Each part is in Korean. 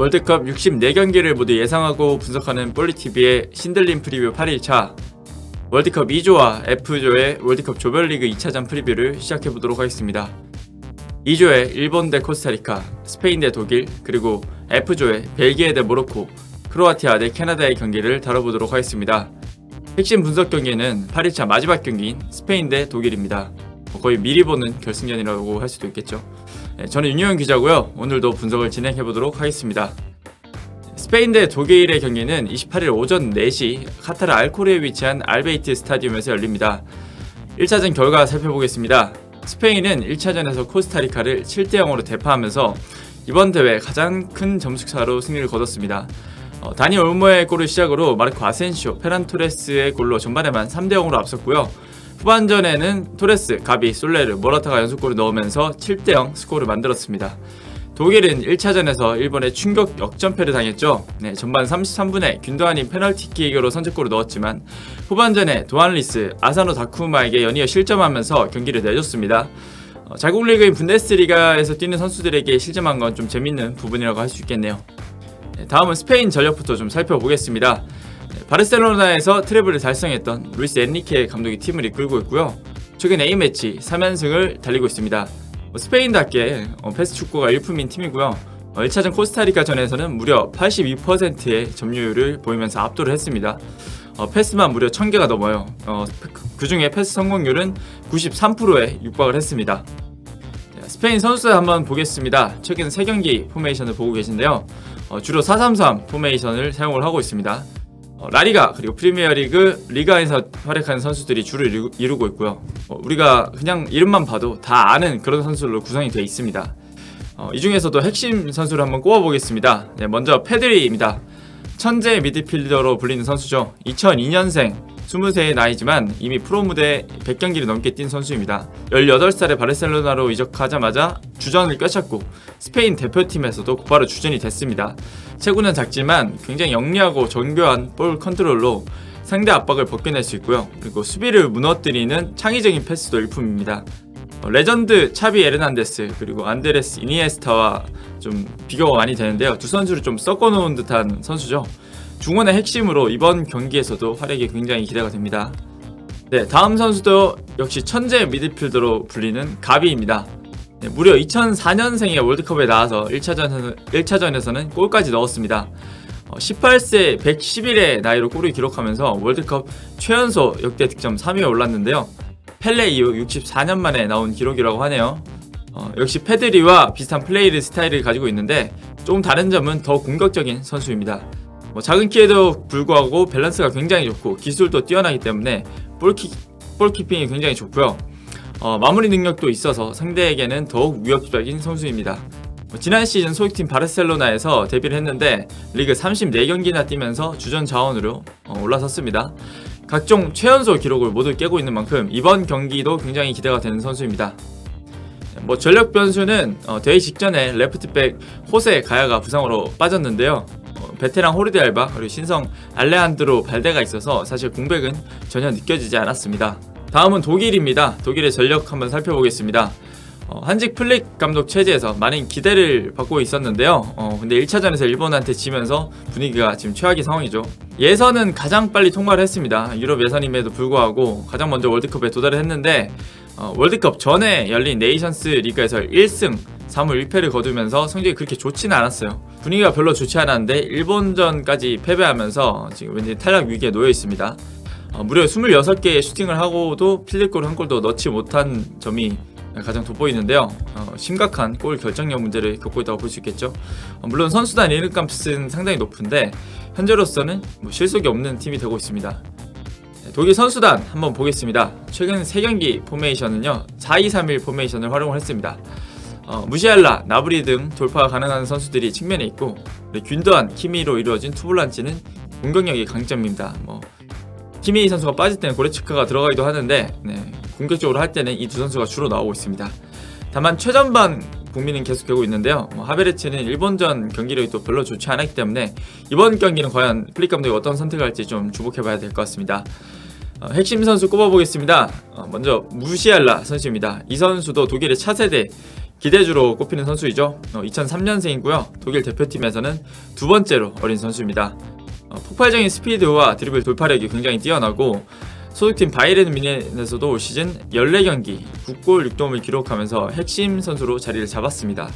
월드컵 64경기를 모두 예상하고 분석하는 볼리TV의 신들린 프리뷰 8일차 월드컵 E조와 F조의 월드컵 조별리그 2차전 프리뷰를 시작해보도록 하겠습니다. E조에 일본 대 코스타리카, 스페인 대 독일, 그리고 F조에 벨기에 대 모로코, 크로아티아 대 캐나다의 경기를 다뤄보도록 하겠습니다. 핵심 분석 경기는 8일차 마지막 경기인 스페인 대 독일입니다. 거의 미리 보는 결승전이라고 할 수도 있겠죠. 네, 저는 윤여현 기자고요. 오늘도 분석을 진행해 보도록 하겠습니다. 스페인 대 독일의 경기는 28일 오전 4시 카타르 알코르에 위치한 알베이트 스타디움에서 열립니다. 1차전 결과 살펴보겠습니다. 스페인은 1차전에서 코스타리카를 7대 0으로 대파하면서 이번 대회 가장 큰 점수차로 승리를 거뒀습니다. 어, 다니 올모의 골을 시작으로 마르코 아센시오, 페란 토레스의 골로 전반에만 3대 0으로 앞섰고요. 후반전에는 토레스, 가비, 솔레르, 모라타가 연속골을 넣으면서 7대0 스코어를 만들었습니다. 독일은 1차전에서 일본에 충격 역전패를 당했죠. 네, 전반 33분에 귄도안이 페널티킥으로 선제골을 넣었지만 후반전에 도안 리츠, 아사노 다쿠마에게 연이어 실점하면서 경기를 내줬습니다. 어, 자국 리그인 분데스리가에서 뛰는 선수들에게 실점한 건 좀 재밌는 부분이라고 할 수 있겠네요. 네, 다음은 스페인 전력부터 좀 살펴보겠습니다. 바르셀로나에서 트래블을 달성했던 루이스 엔리케 감독이 팀을 이끌고 있고요. 최근 A매치 3연승을 달리고 있습니다. 뭐 스페인답게 어, 패스 축구가 일품인 팀이고요. 1차전 어, 코스타리카전에서는 무려 82%의 점유율을 보이면서 압도를 했습니다. 어, 패스만 무려 1000개가 넘어요. 그 중에 패스 성공률은 93%에 육박을 했습니다. 스페인 선수들 한번 보겠습니다. 최근 3경기 포메이션을 보고 계신데요. 주로 433 포메이션을 사용을 하고 있습니다. 어, 라리가 그리고 프리미어리그 리가에서 활약하는 선수들이 주를 이루고 있고요. 어, 우리가 그냥 이름만 봐도 다 아는 그런 선수로 구성이 되어 있습니다. 어, 이 중에서도 핵심 선수를 한번 꼽아보겠습니다. 네, 먼저 페드리입니다. 천재 미드필더로 불리는 선수죠. 2002년생 20세의 나이지만 이미 프로 무대 100경기를 넘게 뛴 선수입니다. 18살에 바르셀로나로 이적하자마자 주전을 꿰찼고 스페인 대표팀에서도 곧바로 주전이 됐습니다. 체구는 작지만 굉장히 영리하고 정교한 볼 컨트롤로 상대 압박을 벗겨낼 수 있고요. 그리고 수비를 무너뜨리는 창의적인 패스도 일품입니다. 어, 레전드 차비 에르난데스 그리고 안드레스 이니에스타와 좀 비교가 많이 되는데요. 두 선수를 좀 섞어놓은 듯한 선수죠. 중원의 핵심으로 이번 경기에서도 활약이 굉장히 기대가 됩니다. 네, 다음 선수도 역시 천재 미드필더로 불리는 가비입니다. 네, 무려 2004년생에 월드컵에 나와서 1차전에서, 1차전에서는 골까지 넣었습니다. 18세 어, 111의 나이로 골을 기록하면서 월드컵 최연소 역대 득점 3위에 올랐는데요. 펠레 이후 64년 만에 나온 기록이라고 하네요. 어, 역시 페드리와 비슷한 플레이 스타일을 가지고 있는데 조금 다른 점은 더 공격적인 선수입니다. 뭐 작은 키에도 불구하고 밸런스가 굉장히 좋고 기술도 뛰어나기 때문에 볼키, 볼키핑이 굉장히 좋고요. 어, 마무리 능력도 있어서 상대에게는 더욱 위협적인 선수입니다. 뭐 지난 시즌 소속팀 바르셀로나에서 데뷔를 했는데 리그 34경기나 뛰면서 주전 자원으로 어, 올라섰습니다. 각종 최연소 기록을 모두 깨고 있는 만큼 이번 경기도 굉장히 기대가 되는 선수입니다. 뭐 전력 변수는 어, 대회 직전에 레프트백 호세 가야가 부상으로 빠졌는데요. 베테랑 호르데 알바 그리고 신성 알레한드로 발대가 있어서 사실 공백은 전혀 느껴지지 않았습니다. 다음은 독일입니다. 독일의 전력 한번 살펴보겠습니다. 어, 한지 플릭 감독 체제에서 많은 기대를 받고 있었는데요. 어, 근데 1차전에서 일본한테 지면서 분위기가 지금 최악의 상황이죠. 예선은 가장 빨리 통과를 했습니다. 유럽 예선임에도 불구하고 가장 먼저 월드컵에 도달을 했는데 어, 월드컵 전에 열린 네이션스 리그에서 1승 3무 1패를 거두면서 성적이 그렇게 좋지는 않았어요. 분위기가 별로 좋지 않았는데 일본전까지 패배하면서 지금 왠지 탈락 위기에 놓여 있습니다. 어, 무려 26개의 슈팅을 하고도 필드골 한 골도 넣지 못한 점이 가장 돋보이는데요. 어, 심각한 골 결정력 문제를 겪고 있다고 볼 수 있겠죠. 어, 물론 선수단 이름값은 상당히 높은데 현재로서는 뭐 실속이 없는 팀이 되고 있습니다. 네, 독일 선수단 한번 보겠습니다. 최근 3경기 포메이션은요 4-2-3-1 포메이션을 활용을 했습니다. 어, 무시알라, 나브리 등 돌파가 가능한 선수들이 측면에 있고 귄도안, 키미히로 이루어진 투볼란치는 공격력이 강점입니다. 뭐 키미히 선수가 빠질 때는 고레츠카가 들어가기도 하는데 네, 공격적으로 할 때는 이 두 선수가 주로 나오고 있습니다. 다만 최전방 고민은 계속되고 있는데요. 뭐 하베르츠는 일본전 경기력이 또 별로 좋지 않았기 때문에 이번 경기는 과연 플릭 감독이 어떤 선택을 할지 좀 주목해봐야 될 것 같습니다. 어, 핵심 선수 꼽아보겠습니다. 어, 먼저 무시알라 선수입니다. 이 선수도 독일의 차세대 기대주로 꼽히는 선수이죠. 2003년생이고요. 독일 대표팀에서는 두 번째로 어린 선수입니다. 어, 폭발적인 스피드와 드리블 돌파력이 굉장히 뛰어나고 소속팀 바이에른 뮌헨에서도 올 시즌 14경기 9골 6도움을 기록하면서 핵심 선수로 자리를 잡았습니다.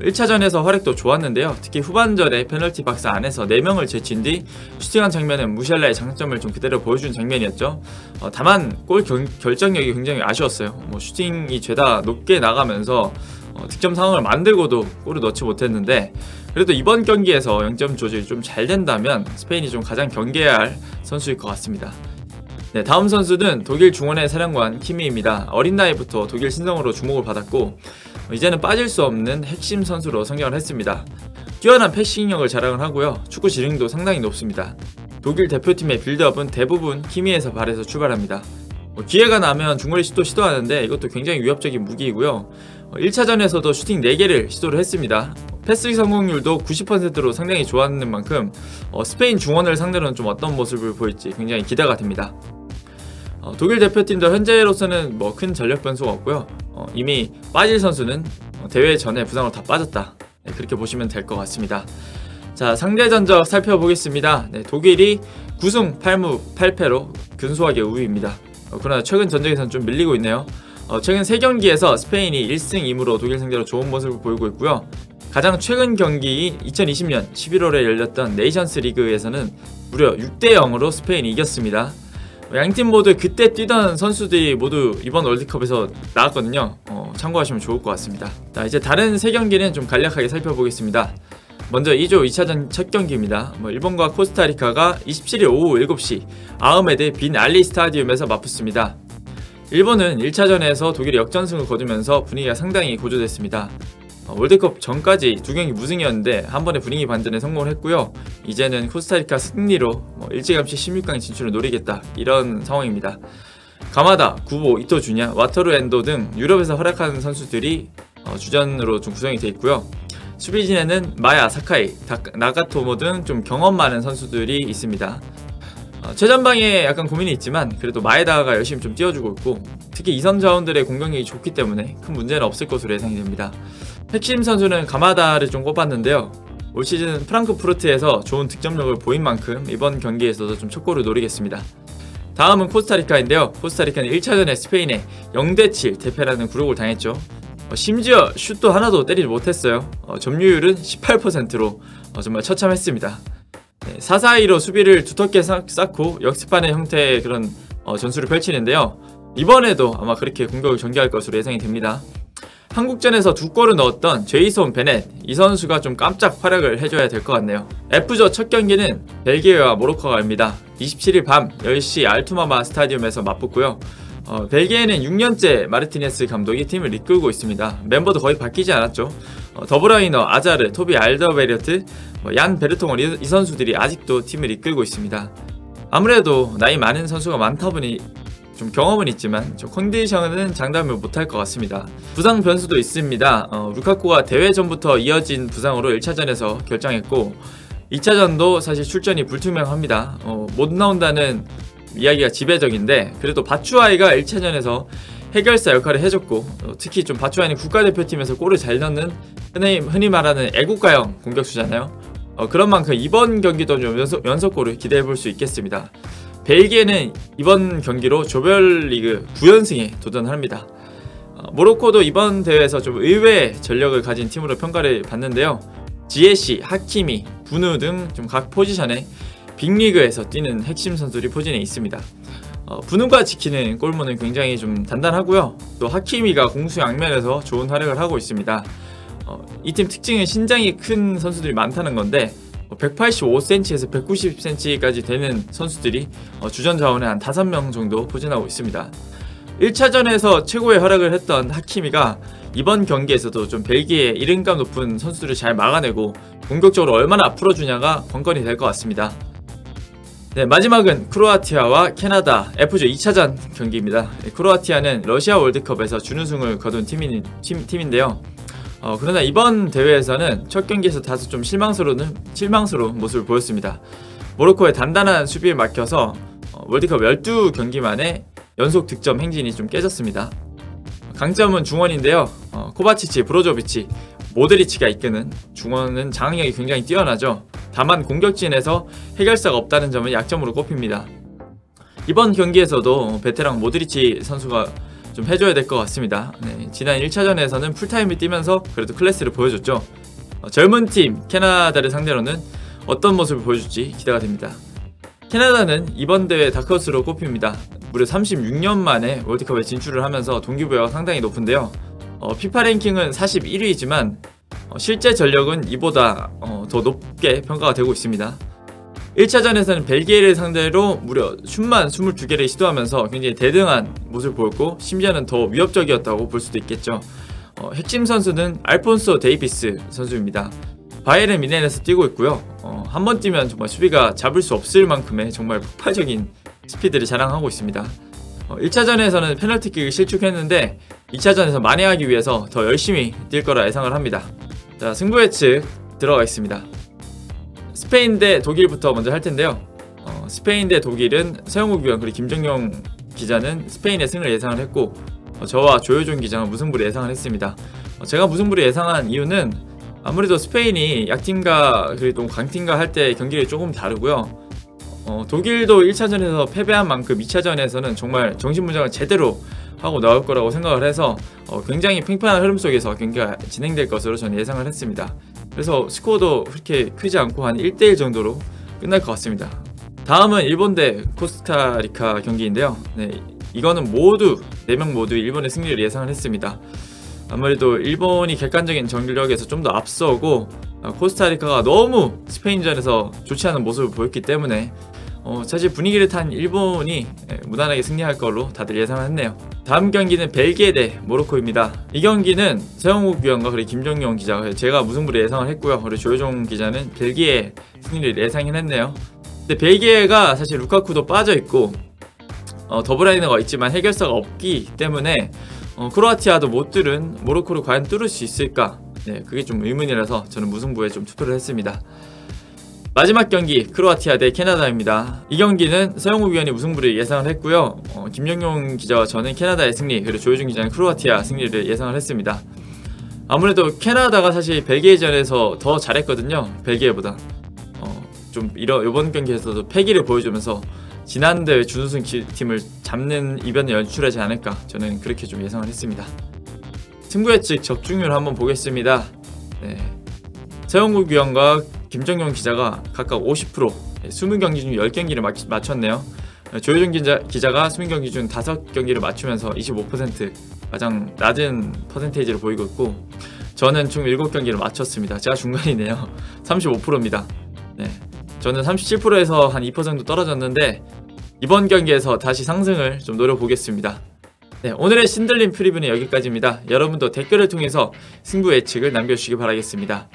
1차전에서 활약도 좋았는데요. 특히 후반전에 페널티 박스 안에서 4명을 제친 뒤 슈팅한 장면은 무시알라의 장점을 좀 그대로 보여준 장면이었죠. 어, 다만 골 결, 결정력이 굉장히 아쉬웠어요. 뭐 슈팅이 죄다 높게 나가면서 어, 득점 상황을 만들고도 골을 넣지 못했는데 그래도 이번 경기에서 0점 조절이 좀 잘 된다면 스페인이 좀 가장 경계해야 할 선수일 것 같습니다. 네, 다음 선수는 독일 중원의 사령관 키미입니다. 어린 나이부터 독일 신성으로 주목을 받았고 이제는 빠질 수 없는 핵심 선수로 성장을 했습니다. 뛰어난 패싱력을 자랑을 하고요. 축구 지능도 상당히 높습니다. 독일 대표팀의 빌드업은 대부분 키미에서 발에서 출발합니다. 뭐 기회가 나면 중거리 슛도 시도하는데 이것도 굉장히 위협적인 무기이고요. 1차전에서도 슈팅 4개를 시도를 했습니다. 패스 성공률도 90%로 상당히 좋았는 만큼 어, 스페인 중원을 상대로는 좀 어떤 모습을 보일지 굉장히 기대가 됩니다. 어, 독일 대표팀도 현재로서는 뭐 큰 전력 변수가 없고요. 어, 이미 빠질 선수는 어, 대회 전에 부상으로 다 빠졌다. 네, 그렇게 보시면 될 것 같습니다. 자 상대 전적 살펴보겠습니다. 네, 독일이 9승 8무 8패로 근소하게 우위입니다. 어, 그러나 최근 전적에서는 좀 밀리고 있네요. 어, 최근 3경기에서 스페인이 1승 2무로 독일 상대로 좋은 모습을 보이고 있고요. 가장 최근 경기인 2020년 11월에 열렸던 네이션스 리그에서는 무려 6대 0으로 스페인이 이겼습니다. 양팀 모두 그때 뛰던 선수들이 모두 이번 월드컵에서 나왔거든요. 어, 참고하시면 좋을 것 같습니다. 자, 이제 다른 세 경기는 좀 간략하게 살펴보겠습니다. 먼저 2조 2차전 첫 경기입니다. 뭐 일본과 코스타리카가 27일 오후 7시 아흐메드 빈 알리 스타디움에서 맞붙습니다. 일본은 1차전에서 독일의 역전승을 거두면서 분위기가 상당히 고조됐습니다. 어, 월드컵 전까지 두 경기 무승이었는데 한 번에 분위기 반전에 성공을 했고요. 이제는 코스타리카 승리로 뭐 일찌감치 16강 진출을 노리겠다 이런 상황입니다. 가마다, 구보, 이토 주냐, 와터루 엔도 등 유럽에서 활약하는 선수들이 어, 주전으로 좀 구성이 되어 있고요. 수비진에는 마야, 사카이, 나가토모 등 좀 경험 많은 선수들이 있습니다. 어, 최전방에 약간 고민이 있지만 그래도 마에다가 열심히 좀 띄워주고 있고 특히 이선 자원들의 공격력이 좋기 때문에 큰 문제는 없을 것으로 예상이 됩니다. 핵심 선수는 가마다를 좀 꼽았는데요. 올 시즌 프랑크푸르트에서 좋은 득점력을 보인 만큼 이번 경기에서도 좀 촉골을 노리겠습니다. 다음은 코스타리카인데요. 코스타리카는 1차전에 스페인에 0대7 대패라는 굴욕을 당했죠. 어, 심지어 슛도 하나도 때리지 못했어요. 어, 점유율은 18%로 어, 정말 처참했습니다. 네, 4-4-2로 수비를 두텁게 쌓고 역습하는 형태의 그런 어, 전술을 펼치는데요. 이번에도 아마 그렇게 공격을 전개할 것으로 예상이 됩니다. 한국전에서 두 골을 넣었던 제이손 베넷 이 선수가 좀 깜짝 활약을 해줘야 될 것 같네요. F조 첫 경기는 벨기에와 모로코가 입니다. 27일 밤 10시 알투마마 스타디움에서 맞붙고요. 어, 벨기에는 6년째 마르티네스 감독이 팀을 이끌고 있습니다. 멤버도 거의 바뀌지 않았죠. 어, 더브라이너, 아자르, 토비 알더베리어트, 뭐, 얀 베르통을 이, 이 선수들이 아직도 팀을 이끌고 있습니다. 아무래도 나이 많은 선수가 많다 보니 좀 경험은 있지만 좀 컨디션은 장담을 못할 것 같습니다. 부상 변수도 있습니다. 어, 루카쿠가 대회 전부터 이어진 부상으로 1차전에서 결정했고 2차전도 사실 출전이 불투명합니다. 어, 못 나온다는 이야기가 지배적인데 그래도 바추아이가 1차전에서 해결사 역할을 해줬고 어, 특히 좀 바추아이는 국가대표팀에서 골을 잘 넣는 흔히, 흔히 말하는 애국가형 공격수잖아요. 어, 그런 만큼 이번 경기도 좀 연속, 연속골을 기대해 볼 수 있겠습니다. 벨기에는 이번 경기로 조별리그 9연승에 도전합니다. 어, 모로코도 이번 대회에서 좀 의외의 전력을 가진 팀으로 평가를 받는데요. 지에시, 하키미, 부누 등좀 각 포지션에 빅리그에서 뛰는 핵심 선수들이 포진해 있습니다. 어, 부누가 지키는 골문은 굉장히 좀 단단하고요. 또 하키미가 공수 양면에서 좋은 활약을 하고 있습니다. 어, 이팀 특징은 신장이 큰 선수들이 많다는 건데 185cm에서 190cm까지 되는 선수들이 어, 주전 자원에 한 5명 정도 포진하고 있습니다. 1차전에서 최고의 활약을 했던 하키미가 이번 경기에서도 좀 벨기에 이름값 높은 선수들을 잘 막아내고 공격적으로 얼마나 풀어주냐가 관건이 될 것 같습니다. 네, 마지막은 크로아티아와 캐나다 F조 2차전 경기입니다. 네, 크로아티아는 러시아 월드컵에서 준우승을 거둔 팀인, 팀, 팀인데요. 어, 그러나 이번 대회에서는 첫 경기에서 다소 좀 실망스러운, 실망스러운 모습을 보였습니다. 모로코의 단단한 수비에 막혀서 어, 월드컵 12경기 만에 연속 득점 행진이 좀 깨졌습니다. 강점은 중원인데요. 어, 코바치치, 브로조비치, 모드리치가 이끄는 중원은 장악력이 굉장히 뛰어나죠. 다만 공격진에서 해결사가 없다는 점은 약점으로 꼽힙니다. 이번 경기에서도 베테랑 모드리치 선수가 좀 해줘야 될 것 같습니다. 네, 지난 1차전에서는 풀타임을 뛰면서 그래도 클래스를 보여줬죠. 어, 젊은 팀 캐나다를 상대로는 어떤 모습을 보여줄지 기대가 됩니다. 캐나다는 이번 대회 다크호스로 꼽힙니다. 무려 36년 만에 월드컵에 진출을 하면서 동기부여가 상당히 높은데요. 어, 피파 랭킹은 41위이지만 어, 실제 전력은 이보다 어, 더 높게 평가가 되고 있습니다. 1차전에서는 벨기에를 상대로 무려 슛만 22개를 시도하면서 굉장히 대등한 모습을 보였고 심지어는 더 위협적이었다고 볼 수도 있겠죠. 어, 핵심 선수는 알폰소 데이비스 선수입니다. 바이에른 뮌헨에서 뛰고 있고요. 어, 한번 뛰면 정말 수비가 잡을 수 없을 만큼의 정말 폭발적인 스피드를 자랑하고 있습니다. 어, 1차전에서는 페널티킥을 실축했는데 2차전에서 만회하기 위해서 더 열심히 뛸 거라 예상을 합니다. 자, 승부 예측 들어가 있습니다. 스페인 대 독일부터 먼저 할 텐데요. 어, 스페인 대 독일은 서영욱 위원 그리고 김정용 기자는 스페인의 승을 예상을 했고 어, 저와 조효준 기자는 무승부를 예상을 했습니다. 어, 제가 무승부를 예상한 이유는 아무래도 스페인이 약팀과 그리고 강팀과 할 때 경기를 조금 다르고요. 어, 독일도 1차전에서 패배한 만큼 2차전에서는 정말 정신문장을 제대로 하고 나올 거라고 생각을 해서 어, 굉장히 팽팽한 흐름 속에서 경기가 진행될 것으로 저는 예상을 했습니다. 그래서 스코어도 그렇게 크지 않고 한 1대1 정도로 끝날 것 같습니다. 다음은 일본 대 코스타리카 경기인데요. 네, 이거는 모두 4명 모두 일본의 승리를 예상을 했습니다. 아무래도 일본이 객관적인 전력에서 좀 더 앞서고 어, 코스타리카가 너무 스페인전에서 좋지 않은 모습을 보였기 때문에 어, 사실 분위기를 탄 일본이 예, 무난하게 승리할 걸로 다들 예상을 했네요. 다음 경기는 벨기에 대 모로코입니다. 이 경기는 서영욱 위원과 그리고 김정용 기자, 제가 무승부를 예상을 했고요. 그리고 조효종 기자는 벨기에 승리를 예상을 했네요. 근데 벨기에가 사실 루카쿠도 빠져 있고 어, 더블라이너가 있지만 해결사가 없기 때문에 어, 크로아티아도 못 뚫은 모로코를 과연 뚫을 수 있을까? 네, 그게 좀 의문이라서 저는 무승부에 좀 투표를 했습니다. 마지막 경기 크로아티아 대 캐나다입니다. 이 경기는 서영욱 위원이 무승부를 예상을 했고요. 어, 김영용 기자와 저는 캐나다의 승리 그리고 조효준 기자는 크로아티아 승리를 예상을 했습니다. 아무래도 캐나다가 사실 벨기에전에서 더 잘했거든요. 벨기에보다. 어, 좀 이런 이번 경기에서도 패기를 보여주면서 지난 대회 준우승 기- 팀을 잡는 이변을 연출하지 않을까 저는 그렇게 좀 예상을 했습니다. 승부 예측 적중률 한번 보겠습니다. 네. 서영국 위원과 김정용 기자가 각각 50% 20경기 중 10경기를 맞췄네요. 조효준 기자, 기자가 20경기 중 5경기를 맞추면서 25% 가장 낮은 퍼센테이지를 보이고 있고 저는 총 7경기를 맞췄습니다. 제가 중간이네요. 35%입니다. 네. 저는 37%에서 한 2% 정도 떨어졌는데 이번 경기에서 다시 상승을 좀 노려보겠습니다. 네, 오늘의 신들림 프리뷰는 여기까지입니다. 여러분도 댓글을 통해서 승부 예측을 남겨주시기 바라겠습니다.